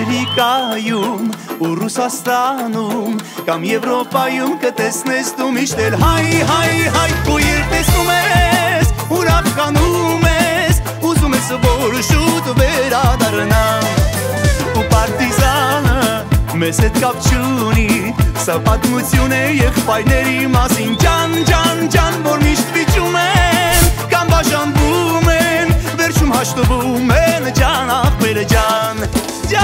Ամերիկայում ու Ռուսաստանում կամ Եվրոպայում կտեսնես դու միշտ էլ հայ հայ հայ ու երբ տեսնում ես ուրախ կանում ես ուզում ես որ շուտ վերադառնամ ու պարտիզանը մեզ հետ կապ չունի Սա պատմություն է եղբայրների մասին Ջան, ջան, ջան, որ միշտ վիճում են Կամ բաժանվում են, վերջում հաշտվում են Ջան, ախպերը ջան, La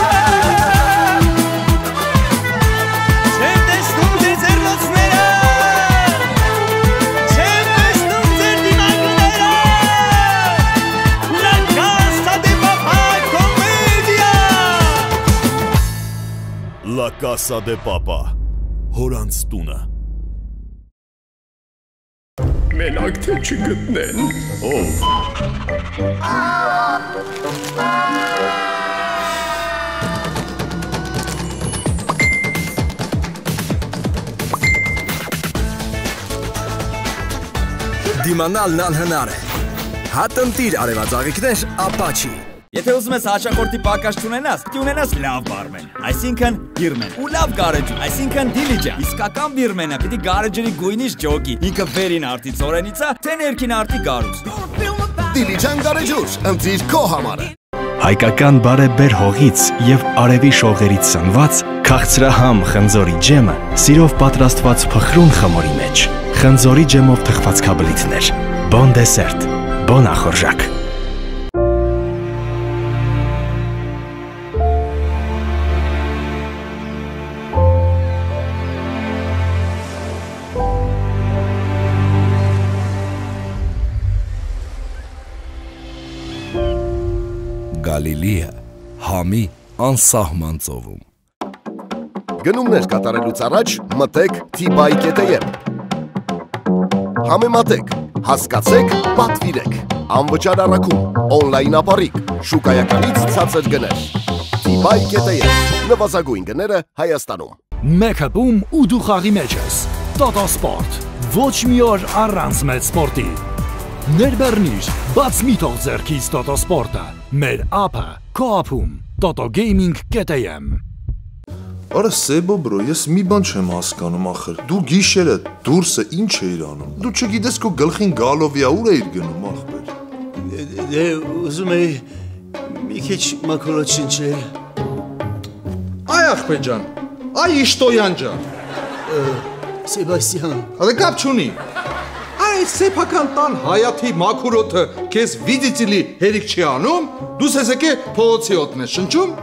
Casa de Papa հորանց տունը Մենակ թե չգտնեն։ ով Դիմանալն անհնար է։ Հատնտիր արևածաղիկներ, չի։ Եթե ուզում ես հաշակորտի պակաս չունենաս, պիտի ունենաս լավ բարմեն, այսինքն բիրմեն, ու լավ գարեջուր, այսինքն դիլիջը։ Իսկական բիրմենը պիտի գարեջրի գույնից ջոկի, ինքը վերին արտի ծորենիցա, թե ներքին արտի գարուց։ Դիլիջան գարեջուր, ընծիր քո համարը։ Հայկական բարեբեր հողից եւ արևի շողերից սնված քաղցրահամ խնձորի ջեմը սիրով պատրաստված փխրուն խմորի մեջ խնձորի ջեմով թխված քաբլիթներ բոն դեսերտ բոն ախորժակ Գալիլիա համի անսահման ծովում։ Գնումներ կատարելուց առաջ մտեք t-bike.am Համեմատեք, հասկացեք, պատվիրեք։ Անվճար առաքում, on-line ապարիկ, շուկայականից ցածր գներ։ t-bike.am նվազագույն գները Հայաստանում։ Մեքապում ու դու խաղի մեջ ես։ Տոտո սպորտ։ Ոչ մի օր առանց մեծ սպորտի։ Ներբեռնիր, բաց մի թող ձեռքից Տոտո սպորտը։ Մեր ափը, քո ափում, totogaming.am Արա Սեբո բրո, ես մի բան չեմ հասկանում ախր։ Դու գիշերը դուրսը ինչ էիր անում։ Դու չգիտես քո գլխին գալով է ուր էիր գնում ախպեր։ Դե ուզում էի մի քիչ մակրոտ շնչել։ Այ ախպեր ջան, այ Իշտոյան ջան։ Սեբաստիան, Հələ կապ չունի։ Այ սեփական տան հայաթի մաքուրոթը քեզ վիդիտիլի հերիք չի անում, դու ես եկե փողոցի օդն է շնչում։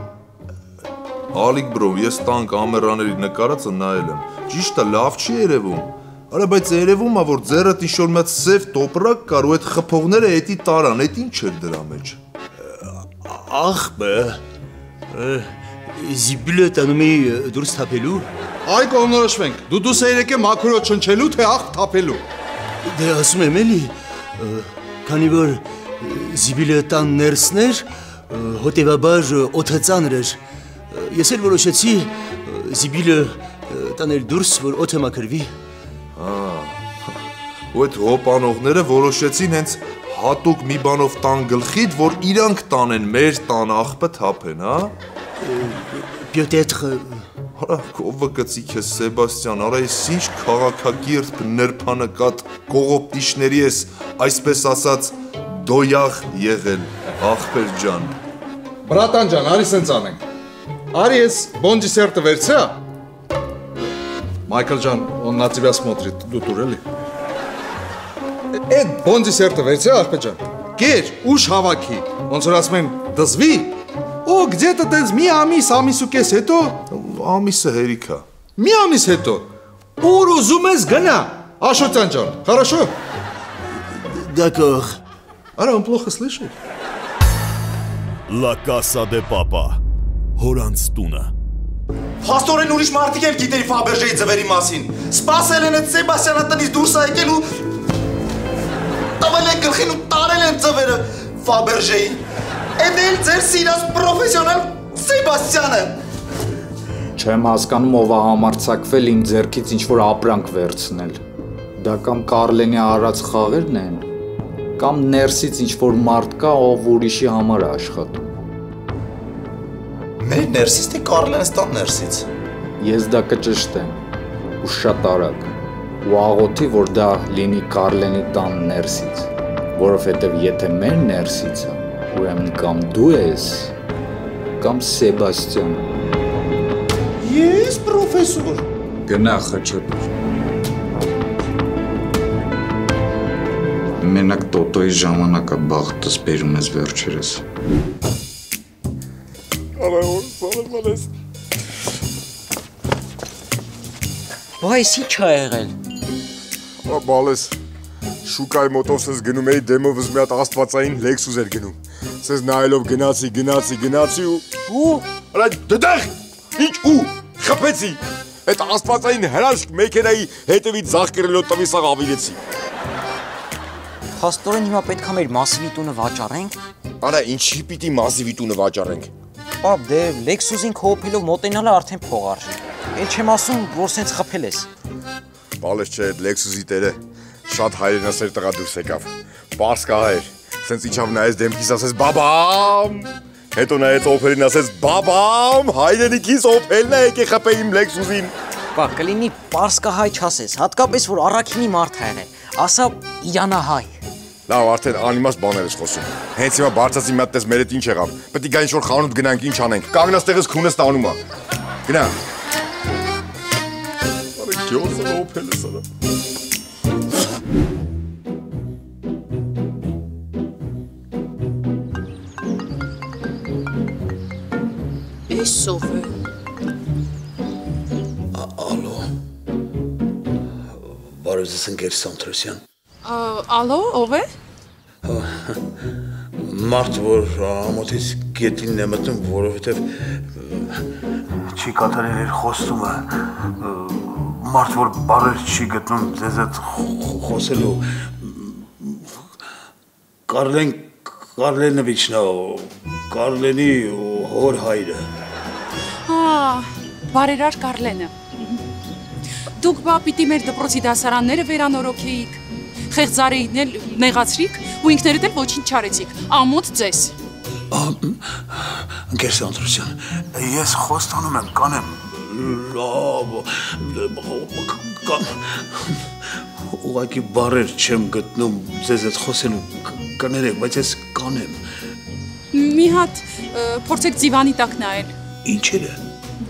Ալիկ բրո, ես տան կամերաների նկարածը նայել եմ։ Ճիշտ է, լավ չի երևում։ Արա բայց երևում է որ ձեռդ ինչ-որ հատ սև տոպրակ կար ու այդ խփողները էտի տարան, այդ ինչ էր դրա մեջ։ ախպը զիբլը տանում էի դուրս թափելու։ Այ կողնորոշվենք։ Դու դուս ես եկե մաքուրոթ շնչելու թե աղ թափելու։ Դե ասում եմ էլի, քանի որ զիբլը տան ներսներ, հոտեվաբար օդը ծանր էր։ Ես էլ որոշեցի զիբլը տանել դուրս, որ օդը մաքրվի։ Ու այդ հոպանողները որոշեցին հենց հատուկ մի բանով տան գլխիդ, որ իրանք տանեն մեր տան աղբը թափեն, հա։ Peut-être Արա կովը կծիկ է Սեբաստիան, արա ես ինչ քաղաքագիրտ նրբանկատ կողոպտիչների ես, այսպես ասած, դոյաղ եղել, աղբեր ջան։ Բրատան ջան, արի սենց անենք։ Արի ես բոն դեսերտը վերցա։ Մայքլ ջան, он на тебя смотрит, դու դուր էլի։ Այդ բոն դեսերտը վերցա, ախպե ջան։ Գեր, ուշ հավաքի։ Ոնց որ ասում են, դզվի։ Ու где-то տենց մի ամիս, ամիս ու կես հետո, Ամիսը հերիքա։ մի ամիս հետո, ուր ուզում ես գնա։ Աշոտյան ջան, хорошо։ d'accord։ Արա, он плохо слышит։ La Casa de Papa հորանց տունը Փաստորեն ուրիշ մարդիկ էլ գիտեի Ֆաբերժեի ձվերի մասին։ Սպասել են այդ Սեբաստիանը տնից դուրս է եկել ու տվել են գլխին ու տարել են ձվերը Ֆաբերժեի։ Այդ էլ ձեր սիրած պրոֆեսիոնալ Սեբաստիանը։ Չեմ հասկանում ով է համարցակվել իմ ձեռքից ինչ որ ապրանք վերցնել։ Դա կամ Կարլենի արած խաղերն են, կամ ներսից ինչ որ մարդ կա, ով ուրիշի համար է աշխատում։ Մեր ներսից թե Կարլենստան ներսից։ Ես դա կճշտեմ ու շատ արագ ու աղոթի որ դա լինի Կարլենի տան ներսից, որովհետև եթե մեր ներսից է, ուրեմն կամ դու ես, կամ Սեբաստիանը։ Ես պրոֆեսոր։ Գնա խճեպ։ Մենակ տոտոյի ժամանակը բախտս բերում ես վերջերս։ Կարևոր սարմանես։ Բայց ի՞նչ ա եղել։ բալես։ Շուկայի մոտով սես գնում էի դեմովս մի հատ աստվածային Lexus էր գնում։ Սես նայելով գնացի, գնացի, գնացի ու ու արա դդեղ ինչ ու խփեցի։ Այդ աստվածային հրաշք մեքենայի հետևից զախկերելով տվի սաղ ավիրեցի։ Փաստորեն հիմա պետքա մեր մասիվի տունը վաճառենք։ Արա ինչի պիտի մասիվի տունը վաճառենք։ Պապ, դե Lexus-ին քոփելով մոտենալը արդեն փող արժի։ Էլ չեմ ասում, որ սենց խփել ես։ Բալես չէ, այդ Lexus-ի տերը շատ հայրենասեր տղա դուրս եկավ։ Պարս կահեր։ Սենց իջավ նայեց դեմքիս ասեց բաբամ։ Հետո նայեց օփերին ասեց բաբամ, հայրենիքիս օփելն է եկե խփե իմ Lexus-ին։ Պա, կլինի պարս կահայ չասես, հատկապես որ առաքինի մարդ ա եղել։ Ասա իրանահայ։ Լավ, արդեն անիմաստ բաներ ես խոսում։ Հենց հիմա բարձացի մի հատ տես մեր հետ ինչ եղավ։ Պետք է գա ինչ-որ խանութ գնանք, ինչ անենք։ Կանգնած տեղից քունս տանում ա։ Գնա։ Արա գյոսը օփել է սա։ Էս ով է։ Ալո։ Բարև ձեզ ընկեր Սանտրոսյան։ Ալո, ով է։ Մարդ, որ ամոթից գետինն է մտնում, որովհետև չի կատարել իր խոստումը։ Մարդ, որ բարեր չի գտնում ձեզ հետ խոսելու։ Կարլեն Կարլենովիչն է, Կարլենի հոր հայրը։ Հա, բարերար Կարլենը։ Դուք բա պիտի մեր դպրոցի դասարանները վերանորոգեիք, խեղծարեին էլ նեղացրիք ու ինքներդ էլ ոչինչ չարեցիք։ Ամոթ ձեզ։ Ընկեր Սանտրոսյան, ես խոստանում եմ, կանեմ լավ կան ուղակի բարեր չեմ գտնում ձեզ հետ խոսելու կներեք, բայց ես կանեմ։ Մի հատ փորձեք ձիվանի տակ նայել։ Ինչերը։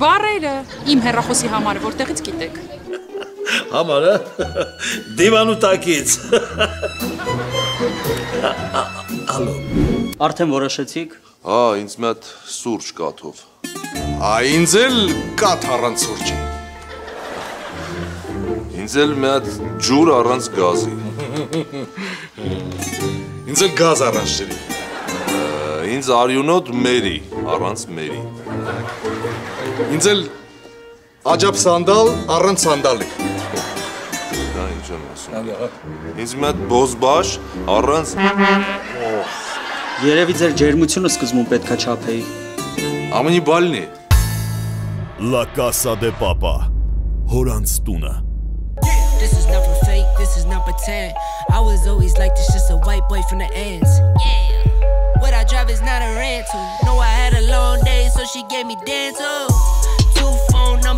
Բարերը իմ հերախոսի համար որտեղից գիտեք։ Համարը դիվանու տակից։ Ալո։ Արդեն որոշեցիք։ Հա, ինձ մի հատ սուրճ կաթով։ Ա ինձ էլ կաթ առանց սուրճի։ Ինձ էլ մի հատ ջուր առանց գազի։ Ինձ էլ գազ առանց ջրի։ Ինձ արյունոտ մերի, առանց մերի։ Ինձ էլ աջապ սանդալ առանց սանդալի։ Դա ինչ եմ ասում։ Ինձ մի հատ բոզբաշ առանց Երևի ձեր ջերմությունը սկզբում պետքա չափեի։ Ամենի բալնի։ La Casa de Papa Հորանց տունը This is not for fake, this is not pretend. I was always like this, just a white boy from the ends. Yeah. What I drive is not a rental. No, I had a long day, so she gave me dental. Two phone numbers,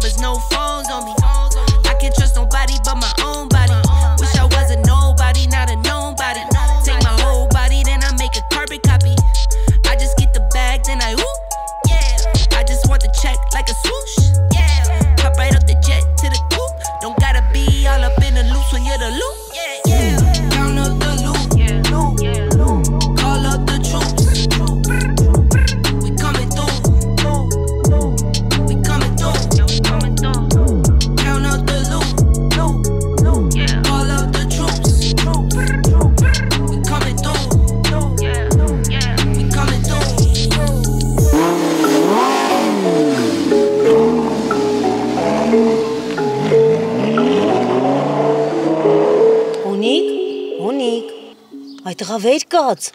Վեր կաց։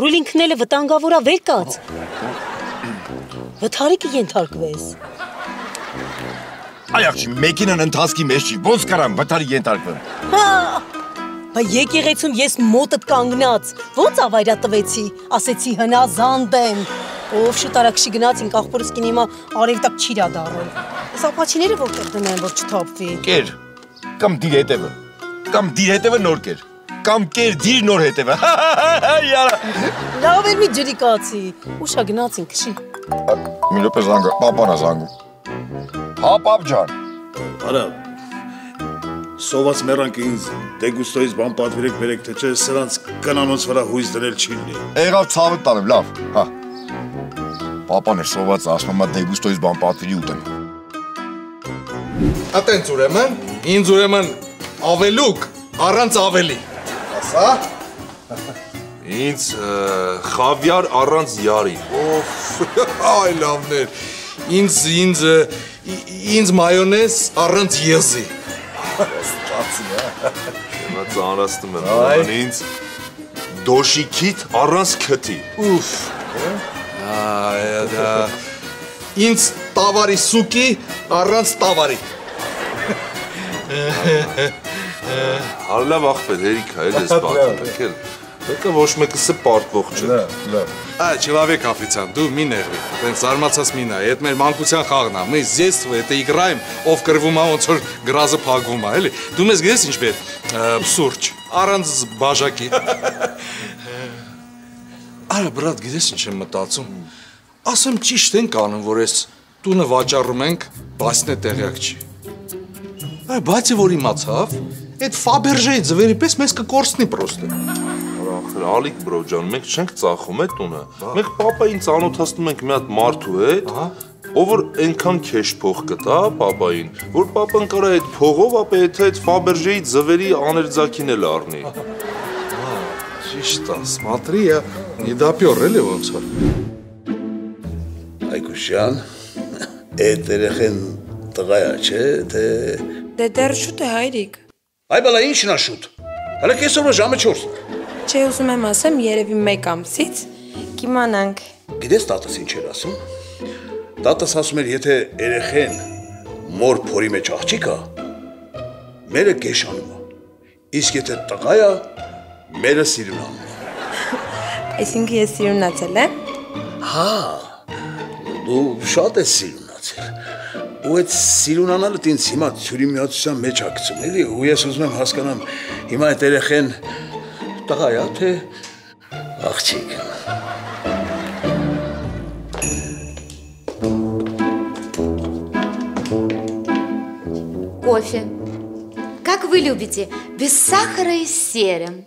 Ռուլինքնելը վտանգավորա վեր կաց։ Վթարիկը ենթարկվես։ Այախში, մեքենան ընթացքի մեջ չի, ոնց կարամ վտարի ենթարկվեմ։ Հա։ Բա եկեղեցում ես մոտդ կանգնած, ոնց ավայրա տվեցի, ասեցի հնազանդ եմ։ Ով շուտ արագշի գնացինք աղբորս կին հիմա արև տակ չիրա դառել։ Այս ապաչիները որտեղ դնեն որ չթափվի։ Կեր։ Կամ դիր հետևը։ Կամ դիր հետևը նոր կեր։ Կամ կեր դիր նոր հետևը։ Լավ էր մի ջրի կացի։ Ուշա գնացինք քշի։ Մի րոպե զանգը, պապան է զանգում։ Հա, պապ ջան։ Արա Սոված մերանք ինձ դեգուստոյից բան պատվիրեք բերեք թե չէ սրանց կանանոց վրա հույս դնել չի լինի։ Եղավ ցավը տանեմ, լավ։ Հա։ Պապան էր սոված ասում եմ դեգուստոյից բան պատվիրի ուտեմ։ Ատենց ուրեմն, ինձ ուրեմն ավելուկ, առանց ավելի։ Ասա։ Ինձ ը, խավիար առանց յարի։ Օֆ, այ լավներ։ Ինձ ինձ ինձ մայոնեզ առանց եզի։ Ստացի, հա։ Հիմա ծանրացնում եմ, ուրեմն ինձ դոշիկիտ առանց քթի։ Ուֆ։ Այ դա ինձ տավարի սուկի առանց տավարի։ Հալլավ ախպեր, հերիքա, էլ ես բաթում եք էլ։ Եկա ոչ մեկսը պարտվող չէ։ Լավ, լավ։ Այ, չլավեք աֆիցիան, դու մի նեղվի։ Տենց զարմացած մի նայ, այդ մեր մանկության խաղն է։ Մենք զեստվ է, դա իգրայմ, ով կրվում է, ոնց որ գրազը փակվում է, էլի։ Դու մեզ գես ինչ բեր։ Սուրճ, առանց բաժակի։ Արա, բրատ, գիտես ինչ եմ մտածում։ Ասեմ ճիշտ են կանոն, որ ես տունը վաճառում ենք, բայց նե տեղյակ չի։ Այ, բայց որ իմացավ, այդ Ֆաբերժեի ձվերի պես մեզ կկորցնի պրոստը։ Ախր Ալիկ բրո ջան, մենք չենք ծախում այդ տունը։ Մենք papayin ծանոթացնում ենք մի հատ մարդու հետ, ով որ այնքան քեշ փող կտա papayin, որ papan կարա այդ փողով ապա եթե այդ Ֆաբերժեի ձվերի աներձակին էլ առնի։ Ճիշտ է, смотри, я недопёр, էլի ոնց որ։ Այգուշյան, այդ երեխեն տղա է, չէ, թե Դե դեռ շուտ է հայրիկ։ Այ բալա ինչն է շուտ։ Հələ կեսօրը ժամը 4։ Չէ ուզում եմ ասեմ երևի 1 ամսից կիմանանք։ Գիտես տատս ինչ էր ասում։ Տատս ասում էր, եթե երեխեն մոր փորի մեջ աղջիկ է, մերը գեշանում է։ Իսկ եթե տղա է, մերը սիրունանում է։ Այսինքն ես սիրունացել եմ։ Հա, դու շատ ես սիրունացել։ Ու այդ սիրունանալը ինձ հիմա ծյուրի միացության մեջ ակցում, էլի, ու ես ուզում եմ հասկանամ, հիմա այդ երեխեն տղա է, թե աղջիկ։ Кофе. Как вы любите? Без сахара и с серым.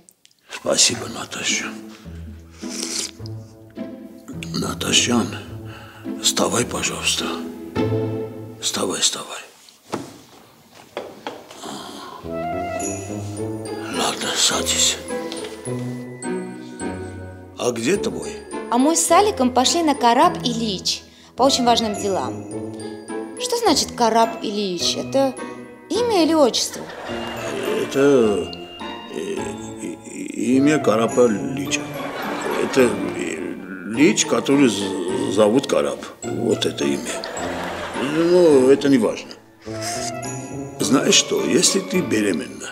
Спасибо, Наташа. Наташан, вставай, пожалуйста. Вставай, вставай. Ладно, садись. А где твой? А мы с Аликом пошли на Караб Ильич по очень важным делам. Что значит Караб Ильич? Это имя или отчество? Это э, имя Карапа Лича. Это э, Лич, который зовут Карап. Вот это имя. Ну, это не важно. Знаешь что, если ты беременна,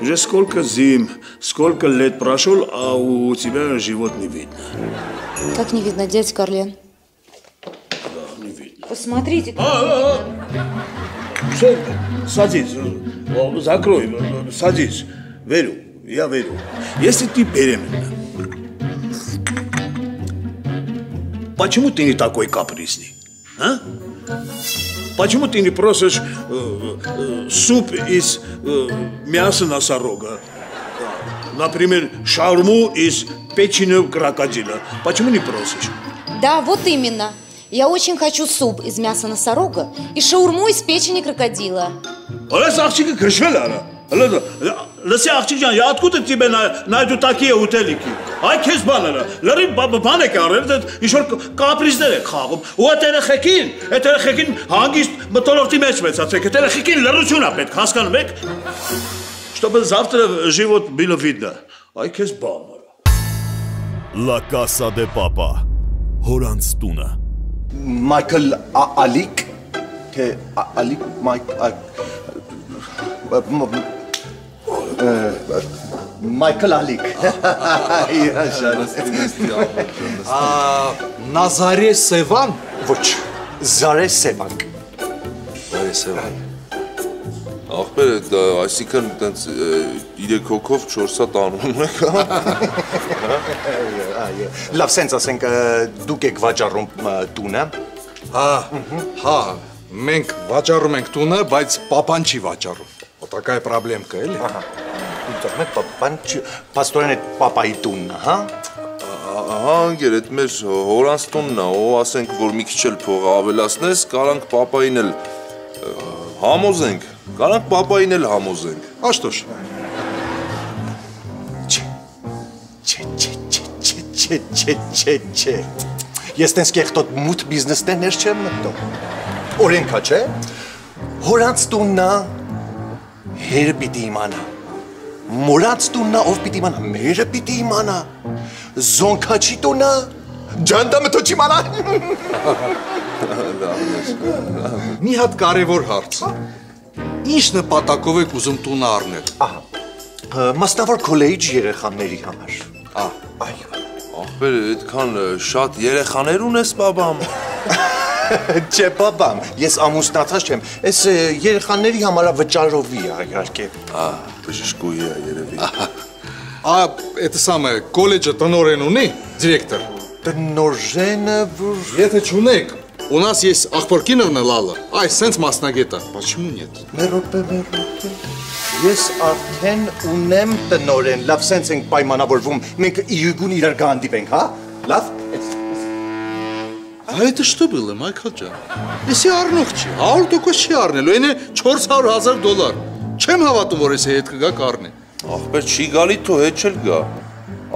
уже сколько зим, сколько лет прошел, а у тебя живот не видно. Как не видно, дядь Карлен? не видно. Посмотрите. Все, садись, закрой, садись. Верю, я верю. Если ты беременна, почему ты не такой капризный? А? Почему ты не просишь э, э, суп из э, мяса носорога? Например, шарму из печени крокодила. Почему не просишь? Да, вот именно. Я очень хочу суп из мяса носорога и шаурму из печени крокодила. Олег Сахчик и Кришвелара. լսի աղջիկ ջան, յա откуда тебе на на эту такие ուտելիքի։ Այ քեզ բաները, լրի բան է կարել, դա ինչ որ կապրիզներ է խաղում։ Ու այդ երեխեքին, այդ երեխեքին հանգիստ մտորովտի մեջ մեծացեք։ Այդ երեխեքին լրություն է պետք, հասկանում եք։ Чтобы завтра живот было видно։ Այ քեզ բան։ La Casa de Papa Հորանց տունը Մայքլ Ա- Ալիկ թե Ա- Ալիկ Մայք Ա- բ- մ- մ- ը, Մայքլ Ալիկ։ Ա Նազարե Սևան։ Ոչ, Զարե Սևան։ Զարե Սևան։ Ախպեր, դա այսինքն տենց 3 հոգով 4 հատ անում եք, հա։ Այո։ Լավ, սենց ասենք դուք եք վաճառում տունը։ Հա, հա, մենք վաճառում ենք տունը, բայց papan չի վաճառում։ Կա էլի։ Ահա։ Դուք եք papan չի, պաստորեն այդ papai տունն, է, հա։ Ահա, անգեր, այդ մեր հորանց տունն է, ով ասենք, որ մի քիչ էլ փող ավելացնես, կարանք papayin էլ համոզենք։ Կարանք papayin էլ համոզենք։ Աշտոշ։ Չէ, չէ, չէ, չէ, չէ, չէ, չէ։ Ես տես կեղտոտ մութ բիզնեսներ ներ չեմ մտնում։ Օրենքա, չէ։ Հորանց տուննա հերը պիտի իմանա։ Մորանց տուննա ով պիտի իմանա, մերը պիտի իմանա։ Զոնքաչի տուննա ջանդա մտո չիմանա։ Մի հատ կարևոր հարց։ Ինչ նպատակով եք ուզում տունը առնել։ Ահա։ Մասնավոր քոլեջ երեխաների համար։ այո։ Ախպեր, այդքան շատ երեխաներ ունես, բաբամ։ Չէ, բաբամ, ես ամուսնացած չեմ։ Այս երեխաների համար վճարովի է իհարկե։ Ա, բժշկուհի է երևի։ Ա, это самое, колледжը տնորեն ունի, դիրեկտոր։ Տնորենը որ Եթե չունեք, у нас есть Ахпаркиновна Лала, а сենց մասնագետը։ Почему нет? Մերոպե, մերոպե։ Ես արդեն ունեմ տնորեն, լավ, սենց ենք պայմանավորվում։ Մենք իրգուն իրար կհանդիպենք, հա? Լավ։ А это что было, Майкл ջան։ Էսի առնող չի, 100% չի առնելու, այնե 400.000 դոլար։ Չեմ հավատում, որ էսի հետ կգա կառնի։ Ախպեր, չի գալի թո հետ չել գա։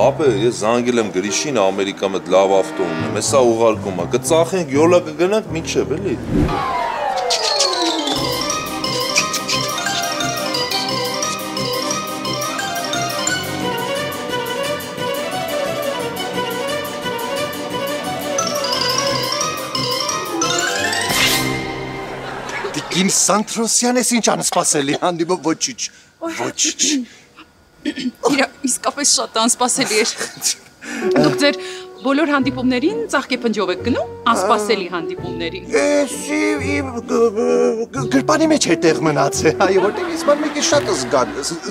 Ապե, ես զանգել եմ Գրիշին Ամերիկա մտ լավ ավտո ունեմ, հեսա ուղարկում է, կծախենք, յոլա կգնանք, մինչև էլի։ Տիկին Սանտրոսյան ես ինչ անսպասելի հանդիպը ոչիչ։ Ոչիչ։ Իրա իսկապես շատ անսպասելի էր։ Դուք ձեր բոլոր հանդիպումներին ծաղկե փնջով եք գնում, անսպասելի հանդիպումներին։ Էսի իմ գրպանի մեջ է տեղ մնացել, այո, որտեղ ես բան մեկի շատ զգա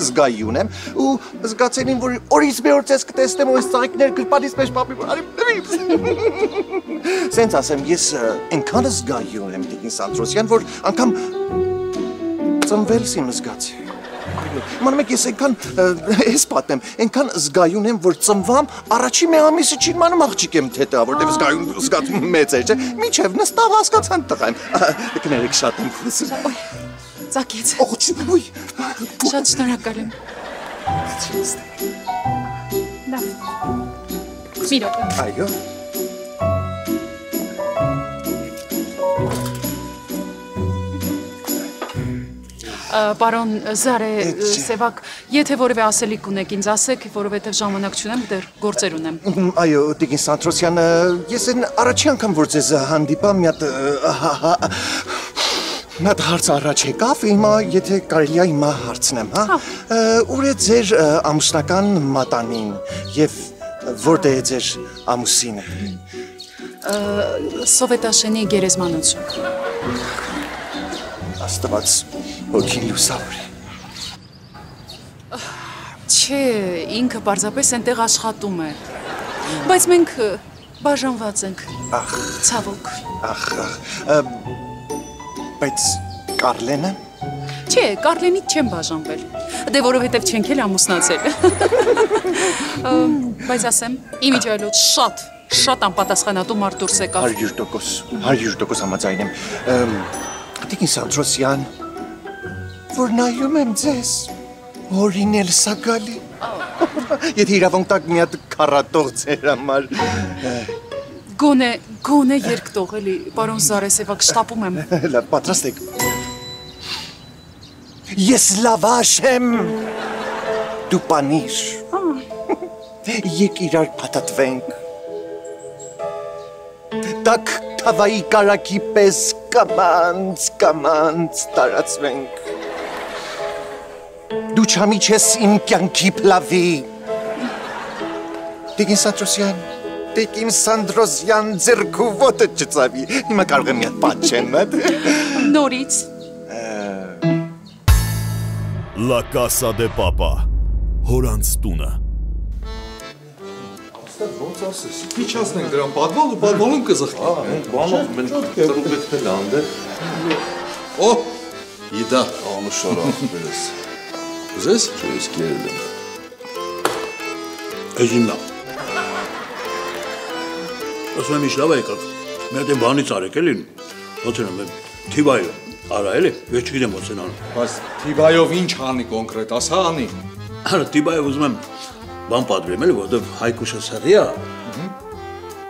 զգայի ունեմ ու զգացել եմ որ օրից մի օր ցես կտեսնեմ ու այս ծաղիկներ գրպանից մեջ պապի որ արի Սենց ասեմ, ես այնքան զգայի ունեմ Տիկին Սանտրոսյան, որ անգամ ծնվելս իմ զգացի։ Այո, ման մեկ ես այնքան ես պատեմ, այնքան զգայուն եմ, որ ծնվամ, առաջի մի ամիսը չի մանում աղջիկ եմ թետա, որտեղ զգայուն զգացում մեծ է, չէ։ Միչև նստավ հասկացան տղան։ Կներեք շատ եմ խոսում։ Ծակեց։ Օղ, ոյ։ Շատ շնորհակալ եմ։ Լավ։ Մի րոպե։ Այո։ Պարոն Զարե Սևակ, եթե որևէ ասելիք ունեք, ինձ ասեք, որովհետև ժամանակ չունեմ, դեռ գործեր ունեմ։ Այո, Տիկին Սանտրոսյան, ես այն առաջի անգամ որ ձեզ հանդիպա մի հատ ահա, հա, հատ հարց առաջ եկավ, հիմա եթե կարելի է հիմա հարցնեմ, հա։ Ը, Ուր է ձեր ամուսնական մատանին եւ որտե է ձեր ամուսինը։ Սովետաշենի գերեզմանոցում։ Աստված հոգին լուսավորի։ Չէ, ինքը պարզապես այնտեղ աշխատում է։ Բայց մենք բաժանված ենք։ Ախ, ցավոք։ ախ, ախ։ Բայց Կարլենը Չէ, Կարլենից չեմ բաժանվել։ Դե որովհետև չենք էլ ամուսնացել։ Բայց ասեմ, իմիջիայլոց շատ, շատ անպատասխանատու մարդ դուրս եկավ։ 100% 100% համաձայն եմ։ Տիկին Սանտրոսյան, որ նայում եմ ձեզ, հորին էլ սակալի։ Եթե իրավունք տակ մի հատ քարատող ձեր համար։ Գոնե, գոնե երկտող էլի, պարոն Զարեսևակ, շտապում եմ։ Լավ, պատրաստ եք։ Ես լավաշ եմ։ Դու պանիր։ Եկ իրար փաթաթվենք։ Տակ թավայի կարակի պես կամանց, կամանց տարածվենք։ Դու չամիջես իմ կյանքի փլավի։ Տիկին Սանտրոսյան, Տիկին Սանդրոսյան ձերքու ոտը չծավի։ Հիմա կարող եմ հատ պատչեն մատ։ Նորից La Casa de Papa հորանց տունը Ոնց ասես։ Իջացնենք դրան պատվալ ու պատվալում կզխի։ Ահա, մենք բանով մենք տրուպեքն էլ անդե։ Օ, իդա, անուշորա ախպերս։ Ուզես։ Չէ, ես կերել եմ։ Էժիմնա։ Ասում եմ իշլավ եկաք։ Մի հատ բանից արեք էլի։ Ոնց եմ թիվայը։ Արա էլի, ես չգիտեմ ոնց են անում։ Բայց Թիբայով ինչ անի կոնկրետ, ասա անի։ Արա թիվայը ուզում եմ բան պատվիրեմ էլի, որովհետև Հայկուշը սերի է։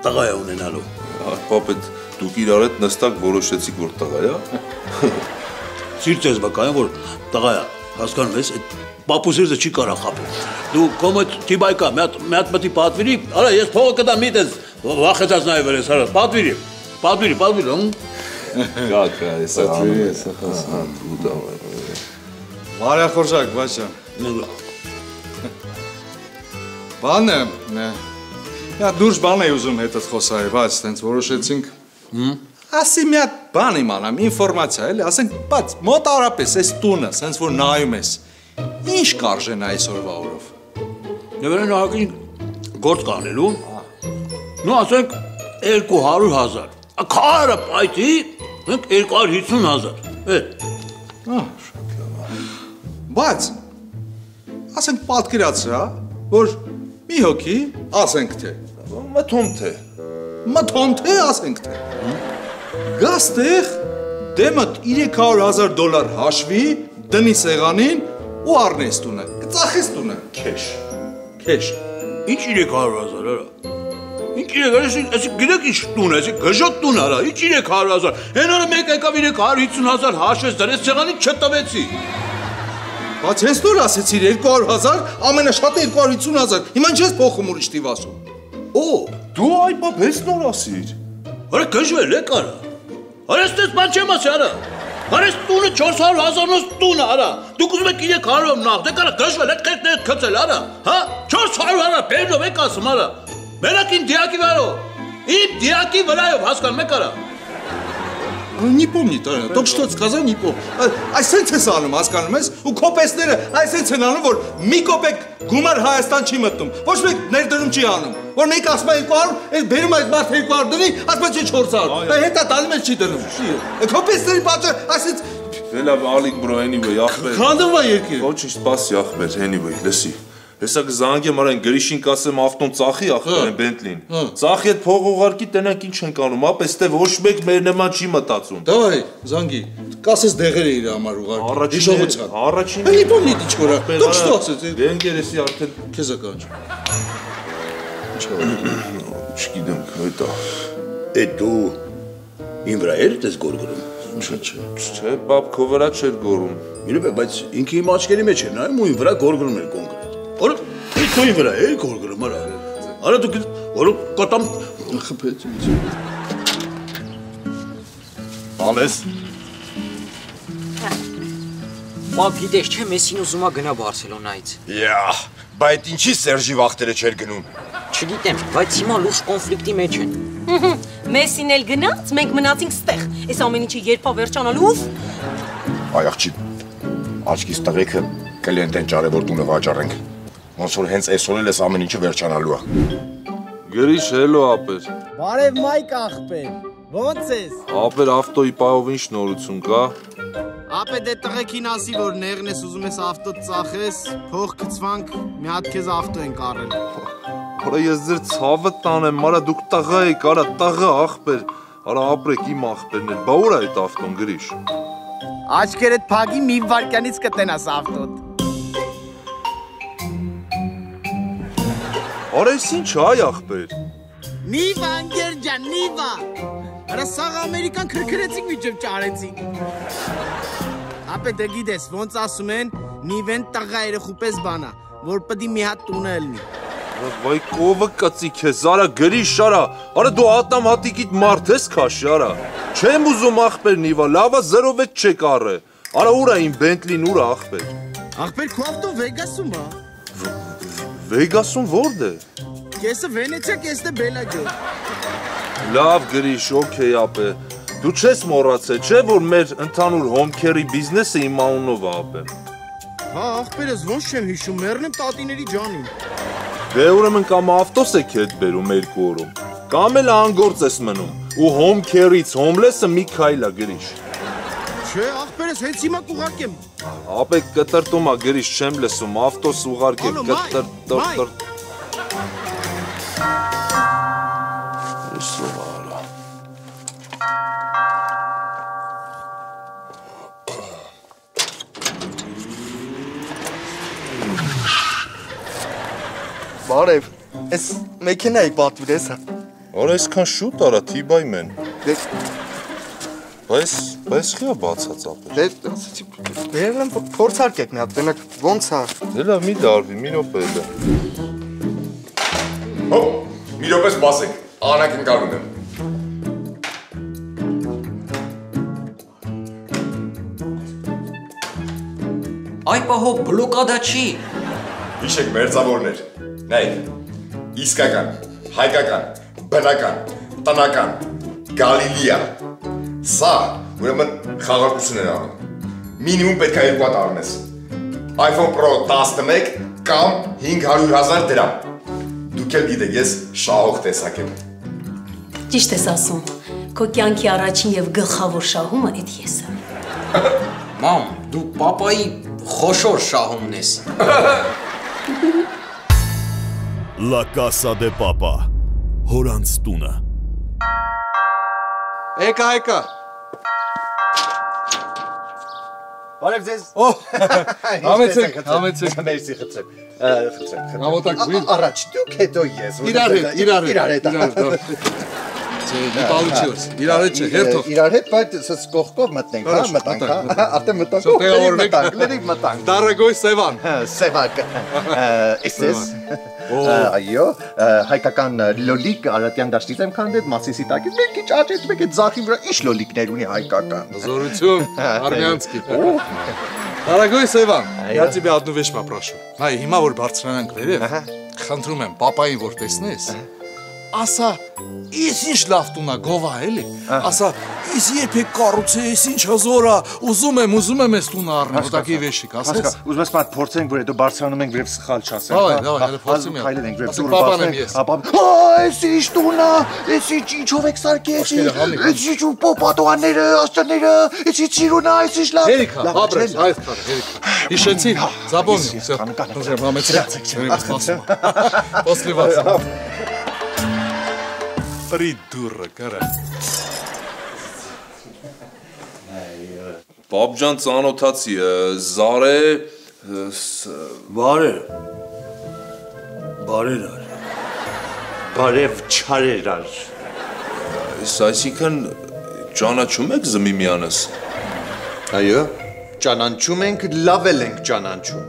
Տղա է ունենալու։ Պապետ, դուք իրար հետ նստակ որոշեցիք, որ տղա է։ Սիրտ ես բակայում, որ տղա է, հասկանում ես, այդ պապուսիրը չի կարա խապել։ Դու կոմոդ թիբայկա, մի հատ մի հատ մտի պատվիրի, արա ես փողը կտամ միտես, վախեցած նայ վերես, արա պատվիրի։ Պատվիրի, պատվիրի, հմ։ Կա, կա, ես Պատվիրի, ես հա, դու դա։ Մարիա Խորժակ, բաչա։ Բանը, Նա դուրս բան էի ուզում հետս խոսալ, բայց տենց որոշեցինք։ Ասի մի հատ բան իմանամ, ինֆորմացիա, էլի, ասենք, բայց մոտարապես այս տունը, սենց որ նայում ես, ինչ կարժեն այսօրվա օրով։ Նվերեն ահագին գործ կանելու։ Նու ասենք 200.000։ Քարը պայթի, մենք 250.000։ Էդ։ Ահա, շատ լավ։ Բայց ասենք պատկերացրա, որ մի հոգի, ասենք թե, մթոմ թե, մթոմ թե, ասենք թե։ Գաստեղ դեմը 300.000 դոլար հաշվի, դնի սեղանին ու առնես տունը։ Կծախես տունը։ Քեշ։ Քեշ։ Ինչ 300.000 արա։ Ինչ 300.000, այս գիտեք ինչ տուն է, այս գժոտ տուն արա, ինչ 300.000։ Հեն օրը մեկ եկավ 350.000 հաշվեց, դրեց սեղանին չտվեցի։ Բայց հենց նոր ասեցիր 200.000, ամենաշատը 250.000։ Հիմա ինչ ես փոխում ուրիշ տիվ ասում։ Օ, դու այ բապ հենց նոր ասիր։ Արա գժվել է կարա։ Արա ստես բան չեմ ասի արա։ Արա տունը 400.000-ով տուն արա։ Դուք ուզում եք 300-ով նախ, դե կարա գժվել է քեզ քծել արա։ Հա 400 արա, բերնով եք ասում արա։ Մենակ իմ դիակի վրայով։ Իմ դիակի վրայով հասկանում եք արա։ Не помни, Таня, только что сказал, не помню. Այսենց ես անում, հասկանում ես, ու կոպեսները այսենց են անում, որ մի կոպեկ գումար Հայաստան չի մտնում։ Ոչ մեկ ներդրում չի անում։ Որ մեկ ասում է 200, այս բերում այդ մարդը 200 դնի, ասում է 400։ Դա հետա տալի մեջ չի դնում։ Կոպեսների պատճառ, այսենց Դե լավ, ալիկ բրո, anyway, ախպեր։ Խանդում է երկիր։ Ոչինչ, սպասի ախպեր, anyway, լսի։ Հեսա կզանգեմ արեն գրիշին կասեմ ավտոն ծախի ախտեն Բենտլին։ Ծախի այդ փող ուղարկի տենանք ինչ ենք անում, ապա էստե ոչ մեկ մեր նման չի մտածում։ Դավայ, զանգի, կասես դեղերը իր համար ուղարկի։ Հիշողության։ Առաջին։ Էլի բան լիտ ինչ որա։ Դուք ստացեց։ Բենգերեսի արդեն քեզ է կանչ։ Ինչա։ Չգիտեմ, հետո։ Է դու իմ վրա էլ դες գորգրում։ Չէ, չէ, չէ, բաբքո վրա չէր գորում։ Երբ է, բայց ինքը իմ աչքերի մեջ է նայում ու իմ վրա գորգրում էր կոնկրետ։ Ինչ քո իմ վրա է գորգրում արա։ Արա դու օր կոտամ խփեց։ Ալես։ Մապ գիտես չէ, Մեսին ուզում է գնա Բարսելոնայից։ Յա, բայց ինչի Սերժի վախտերը չէր գնում։ Չգիտեմ, բայց հիմա լուրջ կոնֆլիկտի մեջ են։ Մեսին էլ գնաց, մենք մնացինք ստեղ։ Այս ամեն ինչը երբ է վերջանալու։ Այ աղջի։ Աչքից տղեկը կլիենտեն ճարևոր տունը վաճառենք։ Ոնց որ հենց այսօր էլ էս ամեն ինչը վերջանալու է։ Գրիշ հելո ապեր։ Բարև Մայք ախպեր։ Ո՞նց ես։ Ապեր ավտոյի պահով ինչ նորություն կա։ Ապե դե տղեկին ասի որ նեղն ես ուզում ես ավտո ծախես, փող գծվանք, մի հատ քեզ ավտո են կարել։ Արա ես ձեր ցավը տանեմ, արա դուք տղա եք, արա տղա ախպեր։ Արա ապրեք իմ ախպերներ։ Բա ուր է այդ ավտոն գրիշ։ Աչքերդ փագի մի վարքյանից կտենաս ավտոդ։ Արա ես ինչ այ ախպեր։ Նիվա անգեր ջան, նիվա։ Արա սաղ ամերիկան քրքրեցինք միջև ճարեցինք։ Ապե դե գիտես, ոնց ասում են, նիվեն տղա երեխու պես բանա, որ պդի մի հատ տունը ելնի։ Վայ կովը կծի քեզ, արա գրիշ արա։ Արա դու ատամ հատիկիդ մարդ ես քաշի, արա։ Չեմ ուզում ախպեր նիվա, լավա 06 չեք առը։ Արա ուր է իմ Բենտլին, ուր է ախպեր։ Ախպեր քո ավտոն Վեգասում է։ Վեգասում ո՞րդ է։ Կեսը Վենեցիա, կեսը Բելաջո։ Լավ գրիշ, օքեյ ապե։ Դու չես մոռացել, չէ՞ որ մեր ընդհանուր հոմքերի բիզնեսը իմ անունով է ապե։ Հա, ախպերս ոնց չեմ հիշում, մեռնեմ տատիների ջանին։ Դե ուրեմն կամ ավտոս եք հետ բերում երկու օրում, կամ էլ անգործ ես մնում։ Ու հոմքերից հոմլեսը մի քայլ է գրիշ։ Չէ, ախպերս հենց հիմա կուղարկեմ։ Ապե կտրտում է գրիշ, չեմ լսում, ավտոս ուղարկել, Ալո, մայ, կտրտ մայ։ տրտ։ Իսու արա։ Բարև։ Էս մեքենայի պատվիրես հա։ Արա այսքան շուտ արա թիբայ մեն։ Դե Բայց բայց խիա բացած ապե։ դե բերել եմ փորձարկեք մի հատ, տենակ ոնց է։ Դե լավ, մի դարվի, մի րոպե էլ։ Հո, մի րոպե սպասեք։ Անակին կարուն եմ։ Այ պահո բլոկադա չի։ Հիշեք մերձավորներ։ Նայեք։ Իսկական, հայկական, բնական, տնական, Գալիլիա։ Սա ուրեմն խաղարկություն են անում։ Մինիմում պետք է երկու հատ առնես։ iPhone Pro 11 կամ 500.000 դրամ։ Դուք էլ գիտեք, ես շահող տեսակ եմ։ Ճիշտ ես ասում։ Քո կյանքի առաջին եւ գլխավոր շահումը այդ ես եմ։ Մամ, դու papayi խոշոր շահումն ես։ La Casa de Papa հորանց տունը Եկա, եկա։ Բարև ձեզ։ Օհ։ Համեցեք, համեցեք։ Մերսի խցեմ։ Խցեմ։ Համոտակ բույր։ Առաջ դուք, հետո ես։ Իրար հետ, իրար հետ։ Իրար հետ։ Իպալուչիոս, իրար հետ չէ, հերթով։ Իրար հետ, բայց սս կողքով մտնենք, հա, մտանք, հա, հա, արդեն մտանք, ուղղերի մտանք, լերի մտանք։ Դարագոյ Սևան։ հա, Սևակ։ Իսկ ես։ Այո, հայկական լոլիկ Արատյան դաշտից եմ քանդել, Մասիսի տակից։ Մի քիչ աճեց, մեկ է ձախի վրա ի՞նչ լոլիկներ ունի հայկական։ Զորություն, Արմյանսկի։ Дорогой Սևան, я тебя одну вещь попрошу։ Հայ, հիմա որ բարձրանանք վերև, խնդրում եմ, papayin որ տեսնես, ասա, «Իս ինչ լավ տունա գովա էլի»։ Ասա, «Իս երբեք կառուցես, ինչ հզոր է, ուզում եմ, ուզում եմ այս տունը առնել»։ Ոտակի վեշիկ, ասես։ Ուզում ես մատ փորձենք, որ հետո բարձրանում ենք վերև սխալ չասենք։ Դավայ, դավայ, հələ փորձում եմ։ Քայլել ենք վերև Ասեք, դուր պապան եմ բացենք։ ես։ Ապա Հա, էս ինչ տունա, էս ինչ ինչով եք սարքեցի։ Աշկերը, համի, Էս ինչ ու պոպատոանները, աստղները, էս ինչ սիրունա, էս ինչ լավ։ Հերիքա, Լավ, ապրես, չէ՞։ այդ քարը, հերիքա։ Հիշեցի, Զաբոնի, всё։ Խնդրեմ, համեցրացեք, սպասում։ После вас։ Придурок, արա։ Պապջան ծանոթացի, ը, Զարե ը, ս- Բարեր։ Բարեր ար։ Բարև չարերար։ Այս այսինքն ճանաչում եք զմիմյանս։ Այո, ճանաչում ենք, լավ էլ ենք ճանաչում։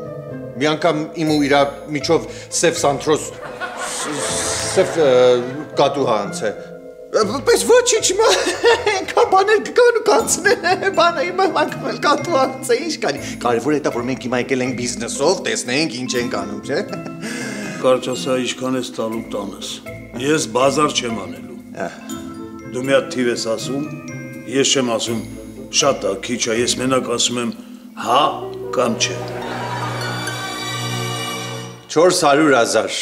Մի անգամ իմ ու իրա միջով սև սանտրոս սև ը, կատու հանց է։ Պես ոչինչ հիմա այնքան բաներ կգան ու կանցնեն, բանը հիմա մակվել կատու հանց է, ինչ կանի։ Կարևոր է դա, որ մենք հիմա եկել ենք բիզնեսով, տեսնենք ինչ ենք անում, չէ։ Կարճասա ինչքան ես տալու տանս։ Ես բազար չեմ անելու։ Դու մի հատ թիվ ես ասում, ես չեմ ասում շատ է, քիչ է, ես մենակ ասում եմ հա կամ չէ։ 400 հազար։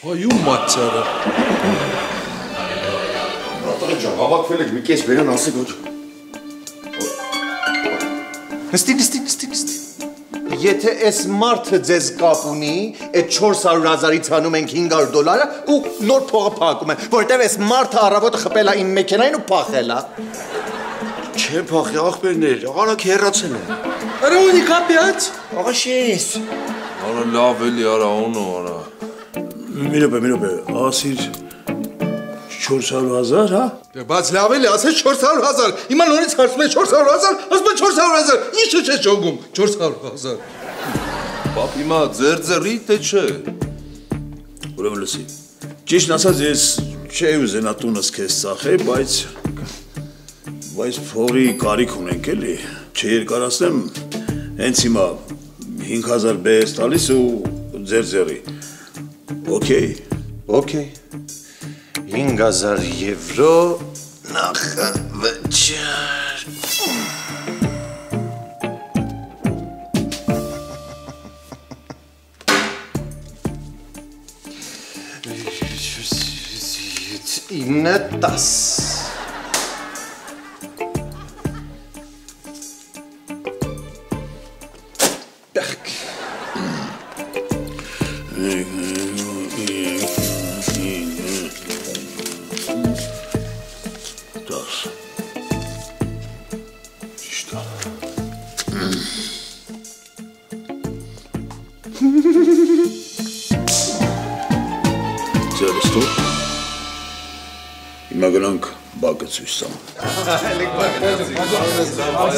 Այո, մացարը։ Հավաքվել եք մի կես վերան ասեք որ Նստի, նստի, նստի, նստի։ Եթե այս մարդը ձեզ կապ ունի, այդ 400.000-ից հանում ենք 500 դոլարը ու նոր փողը փակում են, որովհետև այս մարդը առավոտը խփել է իմ մեքենային ու փախել է։ Չեմ փախի աղբերներ, աղանակ հեռացել է։ Արա ունի կապյաց։ Աղա շես։ Արա լավ էլի, արա օնո, արա։ Մի րոպե, մի րոպե, ասիր 400.000, հա։ Դե բաց լավ էլի, ասես 400.000։ Հիմա նորից հարցում է 400.000, ասում է 400.000։ Ինչու՞ չէ ճոգում 400.000։ Պապ հիմա ձեր ձեռի թե չէ։ Ուրեմն լսի։ Ճիշտ ասած ես չէի ուզենա տունս քեզ ծախել, բայց բայց փորի կարիք ունենք էլի։ Չէ երկարացնեմ, հենց հիմա 5000 բես տալիս ու ձեր ձեռի։ Okay։ Okay։ 5000 եվրո նախավճար։ Ինը 10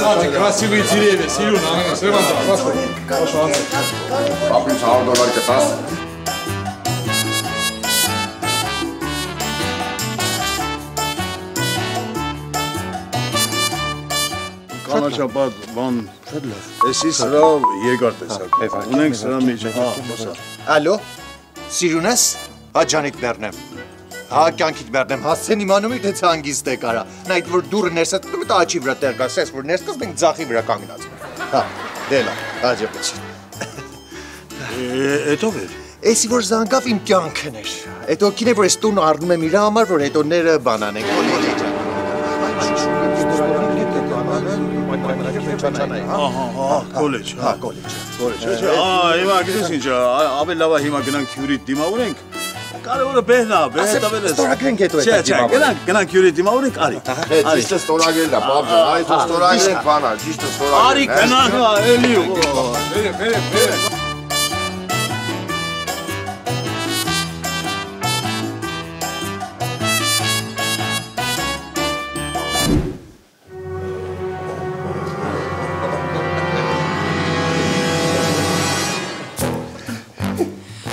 Красивые деревья, Сирюна, Анна, Севан, Պապին 100 դոլար կտաս։ Կանաչապատ բան շատ լավ։ Էսի սրա երկար տեսակ։ Ունենք սրա մեջ, հա, հոսա։ Ալո։ Սիրուն ես։ Հա ջանիք բեռնեմ։ Հա կյանքիդ բեռնեմ, հասցեն իմանում եք թե հանգիստ է կարա։ Նա այդ որ դուրը ներս է տնում դա աչի վրա տեղ գաս, ես որ ներս կս մենք ձախի վրա կանգնած։ Հա, դելա, հաջողություն։ Էտո վեր։ Էսի որ զանգավ իմ կյանքն էր։ Էտո կին է որ ես տուն առնում եմ իր համար, որ հետո ները բանան են կոլեջը։ Ահա, հա, կոլեջ, հա, կոլեջ։ Կոլեջ։ Հա, հիմա գիտես ինչ, ավելի լավ է հիմա գնանք հյուրի դիմավորենք։ Կարևորը բեհնա, բեհ տվել ես։ Ստորագրենք հետո Չէ, այդ չէ, գնանք, գնանք հյուրի դիմավորենք, արի։ Հե, ճիշտը ստորագրելն է, բաբ ջան, այ թող ստորագրենք բանա, ճիշտը ստորագրենք։ Արի գնանք, հա, էլի։ Բերե, բերե, բերե։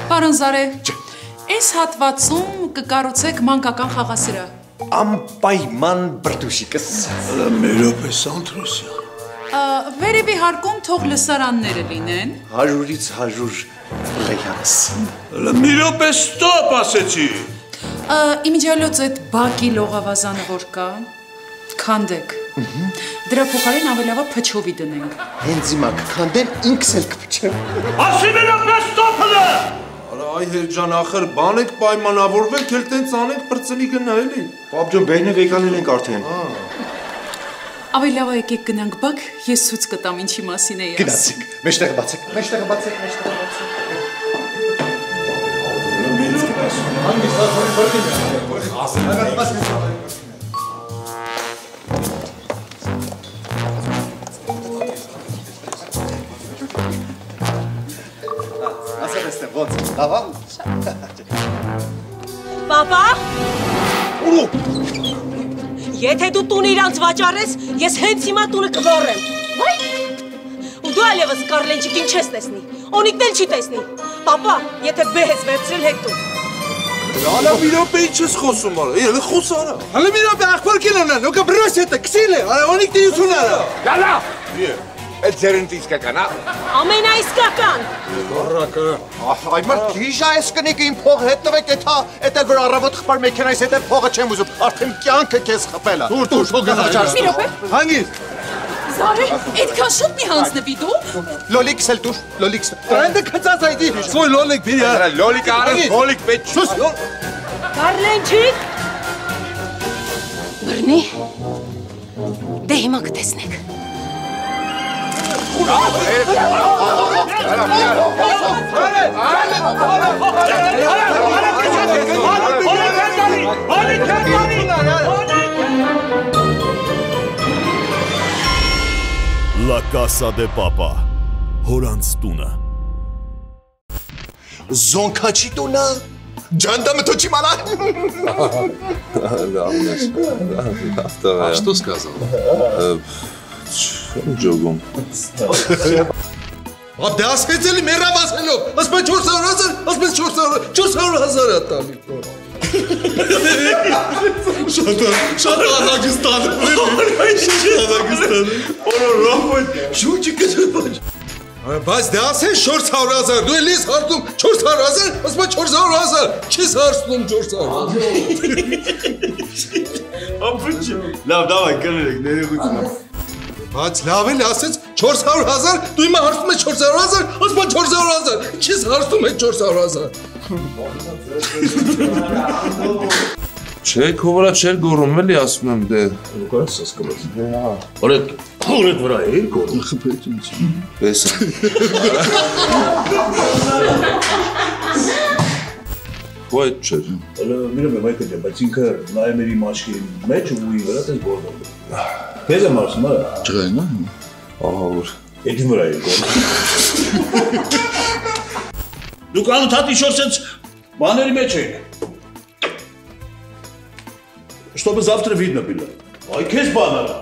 Պարոն Զարե, այս հատվածում կկառուցեք մանկական խաղասրահ։ Անպայման բրդուշիկս։ Մերոպես Սանտրոսյան։ Ա, Վերևի հարկում թող լսարանները լինեն։ 100-ից 100 ռեյանս։ Մի րոպե ստոպ ասեցի։ Ա, Իմիջիալոց այդ բակի լողավազանը որ կա, քանդեք։ Դրա փոխարեն ավելավա փչովի դնենք։ Հենց հիմա կքանդեն ինքս էլ կփչեմ։ Ասի մերոպես ստոպը։ այ հերջան ախր բան եք պայմանավորվենք, էլ տենց անենք բրծնի գնա էլի։ Պապ ջան, բերնև եկանել ենք արդեն։ Ավելի լավ է եկեք գնանք բակ, ես ցույց կտամ ինչի մասին է ասում։ Գնացեք, մեջտեղը բացեք, մեջտեղը բացեք, մեջտեղը բացեք։ Ասա դեստե ոնց, լավ է։ Պապա։ Եթե դու տունը իրանց վաճառես, ես հենց հիմա տունը կվառեմ։ Վայ։ Ու դու այլևս Կարլենջիկին չես տեսնի։ Օնիկն էլ չի տեսնի։ Պապա, եթե բեհ ես վերցրել հետ դու։ Ալա մի րոպե ինչ ես խոսում արա։ Ելը խոս արա։ Հələ մի րոպե ախպոր կինոնա, նոկա բրոս հետը, քսիլը, արա օնիկ դիություն արա։ Գալա։ Այդ ձերընդ իսկական, հա։ Ամենաիսկական։ Գորակը։ Այ մար դիժա ես կնիկ իմ փող հետ տվեք, էթա, էտել որ առավոտ խփար մեքենայից հետ փողը չեմ ուզում, արդեն կյանքը քեզ խփել է։ Դուր, դուր, թող գնա։ Մի րոպե։ Հանգիստ։ Զարե, այդքան շուտ մի հանձնվի դու։ Լոլիքս էլ դուր, լոլիքս։ Տրենդը քծած այդի։ Սոյ լոլիկ բերի։ Արա լոլիկ արը, լոլիկ պետք չի։ Կարլենջիկ։ Բրնի։ Դե հիմա կտեսնեք։ La Casa de Papa հորանց տունը Զոնքաչի տունա։ Ջանդամը то чимала. Լավնես։ Լավ А что сказал? Չեմ ջոգում։ Ա դե ասեց էլի մեռավ ասելով։ Ասում 400 հազար, ասում 400 400 հազար է տալի։ Շատ շատ Ղազախստան։ Շատ Ղազախստան։ Օրո ռոբոտ շուճի կդրբաջ։ Բայց դա ասեն 400.000, դու էլի ես հարցնում 400.000, ասում եմ 400.000, չես հարցնում 400.000։ Ապուչ։ Լավ, դավայ, կներեք, ներողություն։ Բայց լավ էլ ասեց 400.000, դու իմը հարցում ես 400.000, ասում ես 400.000, ինչ ես հարցում ես 400.000։ Չէ, քո վրա չեր գոռում էլի ասում եմ դե։ Լուկաս ասկամես։ Դե հա։ Օրեք, օրեք վրա էր գոռում խփեց ինձ։ Տեսա։ Քո այդ չէր։ Հələ միրը մայքը դե, բայց ինքը նայմերի մաշկի մեջ ու ի վրա տես գոռում։ Քեզ եմ ասում, արա։ Ջղայն, հա։ Ահա որ։ Էդի վրա է գոռում։ Դուք անընդհատ իշոր սենց բաների մեջ եք։ Чтобы завтра видно было. Ай, քեզ բան արա։